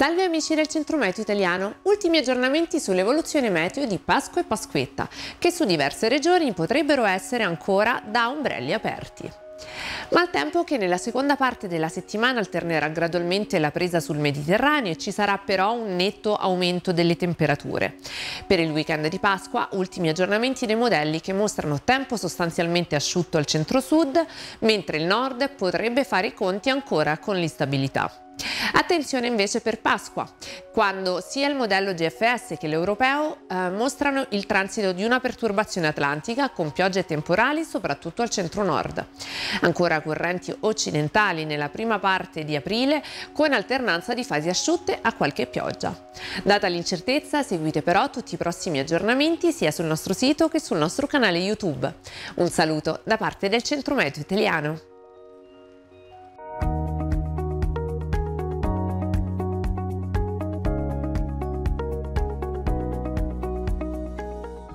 Salve amici del Centro Meteo Italiano, ultimi aggiornamenti sull'evoluzione meteo di Pasqua e Pasquetta, che su diverse regioni potrebbero essere ancora da ombrelli aperti. Maltempo che nella seconda parte della settimana alternerà gradualmente la presa sul Mediterraneo e ci sarà però un netto aumento delle temperature. Per il weekend di Pasqua, ultimi aggiornamenti dei modelli che mostrano tempo sostanzialmente asciutto al centro-sud, mentre il nord potrebbe fare i conti ancora con l'instabilità. Attenzione invece per Pasqua, quando sia il modello GFS che l'europeo eh, mostrano il transito di una perturbazione atlantica con piogge temporali soprattutto al centro-nord. Ancora correnti occidentali nella prima parte di aprile con alternanza di fasi asciutte a qualche pioggia. Data l'incertezza, seguite però tutti i prossimi aggiornamenti sia sul nostro sito che sul nostro canale YouTube. Un saluto da parte del Centro Meteo Italiano.